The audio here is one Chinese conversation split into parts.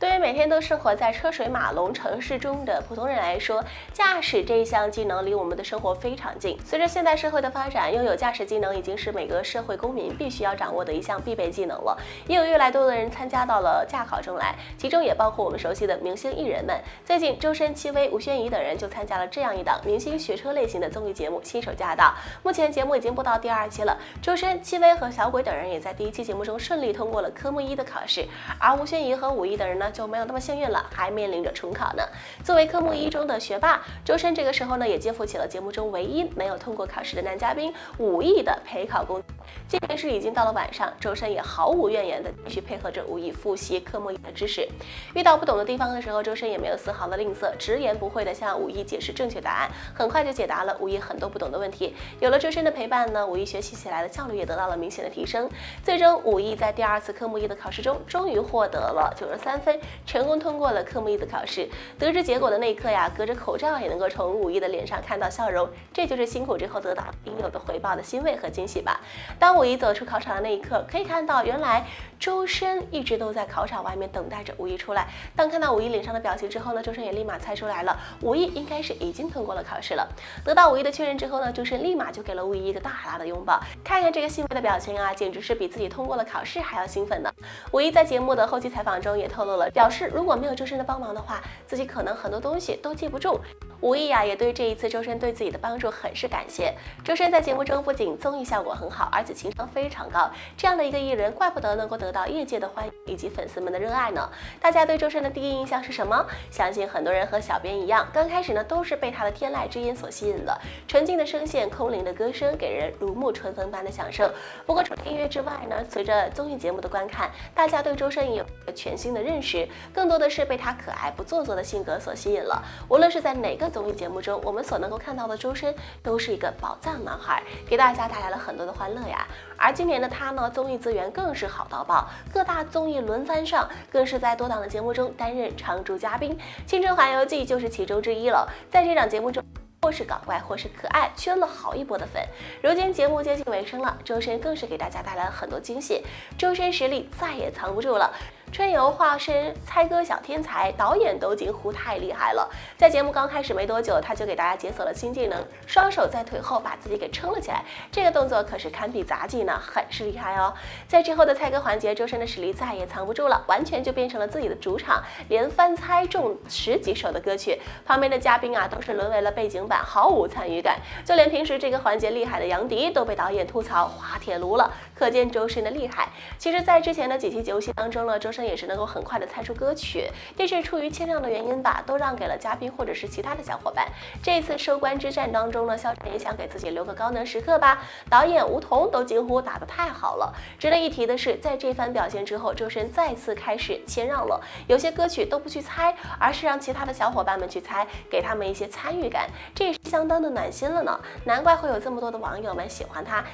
对于每天都生活在车水马龙城市中的普通人来说，驾驶这一项技能离我们的生活非常近。随着现代社会的发展，拥有驾驶技能已经是每个社会公民必须要掌握的一项必备技能了。也有越来越多的人参加到了驾考中来，其中也包括我们熟悉的明星艺人们。最近，周深、戚薇、吴宣仪等人就参加了这样一档明星学车类型的综艺节目《新手驾到》。目前节目已经播到第二期了，周深、戚薇和小鬼等人也在第一期节目中顺利通过了科目一的考试，而吴宣仪和武艺等人呢？就没有那么幸运了，还面临着重考呢。作为科目一中的学霸，周深这个时候呢也肩负起了节目中唯一没有通过考试的男嘉宾武艺的陪考工。即便是已经到了晚上，周深也毫无怨言的继续配合着武艺复习科目一的知识。遇到不懂的地方的时候，周深也没有丝毫的吝啬，直言不讳的向武艺解释正确答案，很快就解答了武艺很多不懂的问题。有了周深的陪伴呢，武艺学习起来的效率也得到了明显的提升。最终，武艺在第二次科目一的考试中，终于获得了九十三分。成功通过了科目一的考试，得知结果的那一刻呀，隔着口罩也能够从武艺的脸上看到笑容，这就是辛苦之后得到应有的回报的欣慰和惊喜吧。当武艺走出考场的那一刻，可以看到原来周深一直都在考场外面等待着武艺出来。当看到武艺脸上的表情之后呢，周深也立马猜出来了，武艺应该是已经通过了考试了。得到武艺的确认之后呢，周深立马就给了武艺一个大大的拥抱。看看这个欣慰的表情啊，简直是比自己通过了考试还要兴奋呢。武艺在节目的后期采访中也透露了，表示如果没有周深的帮忙的话，自己可能很多东西都记不住。吴艺呀，也对这一次周深对自己的帮助很是感谢。周深在节目中不仅综艺效果很好，而且情商非常高。这样的一个艺人，怪不得能够得到业界的欢迎以及粉丝们的热爱呢。大家对周深的第一印象是什么？相信很多人和小编一样，刚开始呢都是被他的天籁之音所吸引了。纯净的声线，空灵的歌声，给人如沐春风般的享受。不过除了音乐之外呢，随着综艺节目的观看，大家对周深也有了全新的认识，更多的是被他可爱不做作的性格所吸引了。无论是在哪个综艺节目中，我们所能够看到的周深都是一个宝藏男孩，给大家带来了很多的欢乐呀。而今年的他呢，综艺资源更是好到爆，各大综艺轮番上，更是在多档的节目中担任常驻嘉宾，《青春环游记》就是其中之一了。在这档节目中，或是搞怪，或是可爱，圈了好一波的粉。如今节目接近尾声了，周深更是给大家带来了很多惊喜，周深实力再也藏不住了。春游化身猜歌小天才，导演都惊呼太厉害了。在节目刚开始没多久，他就给大家解锁了新技能，双手在腿后把自己给撑了起来。这个动作可是堪比杂技呢，很是厉害哦。在之后的猜歌环节，周深的实力再也藏不住了，完全就变成了自己的主场，连翻猜中十几首的歌曲。旁边的嘉宾啊，都是沦为了背景板，毫无参与感。就连平时这个环节厉害的杨迪，都被导演吐槽滑铁卢了。可见周深的厉害。其实，在之前的几期游戏当中呢，周深也是能够很快的猜出歌曲，这是出于谦让的原因吧，都让给了嘉宾或者是其他的小伙伴。这次收官之战当中呢，肖战也想给自己留个高能时刻吧，导演吴彤都惊呼打得太好了。值得一提的是，在这番表现之后，周深再次开始谦让了，有些歌曲都不去猜，而是让其他的小伙伴们去猜，给他们一些参与感，这也是相当的暖心了呢。难怪会有这么多的网友们喜欢他。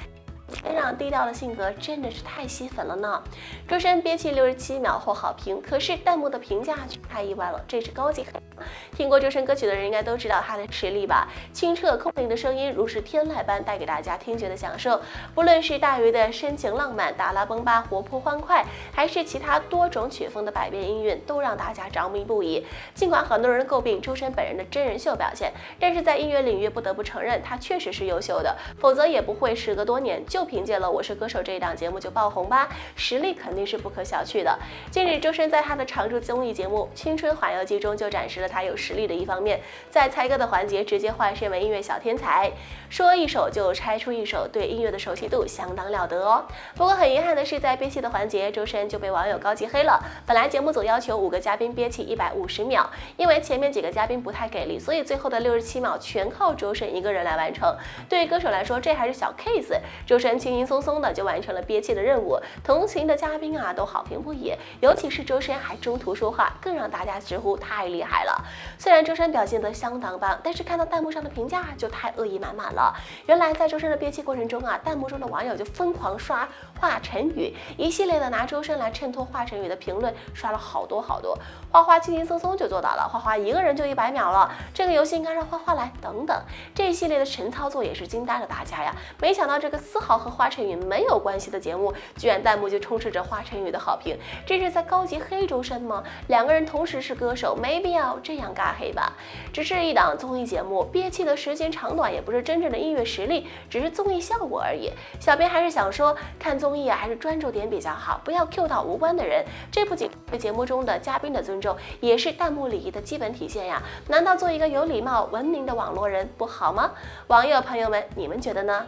谦让低调的性格真的是太吸粉了呢。周深憋气六十七秒获好评，可是弹幕的评价却太意外了，这是高级黑。听过周深歌曲的人应该都知道他的实力吧？清澈空灵的声音如是天籁般带给大家听觉的享受。不论是大鱼的深情浪漫、达拉崩巴活泼欢快，还是其他多种曲风的百变音韵，都让大家着迷不已。尽管很多人诟病周深本人的真人秀表现，但是在音乐领域不得不承认他确实是优秀的，否则也不会时隔多年。就凭借了《我是歌手》这一档节目就爆红吧，实力肯定是不可小觑的。近日，周深在他的常驻综艺节目《青春环游记》中就展示了他有实力的一方面，在猜歌的环节直接化身为音乐小天才，说一首就猜出一首，对音乐的熟悉度相当了得哦。不过很遗憾的是，在憋气的环节，周深就被网友高级黑了。本来节目组要求五个嘉宾憋气一百五十秒，因为前面几个嘉宾不太给力，所以最后的六十七秒全靠周深一个人来完成。对于歌手来说，这还是小 case。周深。轻轻松松的就完成了憋气的任务，同行的嘉宾啊都好评不已，尤其是周深还中途说话，更让大家直呼太厉害了。虽然周深表现得相当棒，但是看到弹幕上的评价就太恶意满满了。原来在周深的憋气过程中啊，弹幕中的网友就疯狂刷华晨宇，一系列的拿周深来衬托华晨宇的评论刷了好多好多。花花轻轻松松就做到了，花花一个人就一百秒了，这个游戏应该让花花来等等，这一系列的神操作也是惊呆了大家呀！没想到这个丝毫和华晨宇没有关系的节目，居然弹幕就充斥着华晨宇的好评，这是在高级黑周深吗？两个人同时是歌手，没必要这样尬黑吧？只是一档综艺节目，憋气的时间长短也不是真正的音乐实力，只是综艺效果而已。小编还是想说，看综艺啊，还是专注点比较好，不要 Q 到无关的人。这不仅对节目中的嘉宾的尊重，也是弹幕礼仪的基本体现呀！难道做一个有礼貌、文明的网络人不好吗？网友朋友们，你们觉得呢？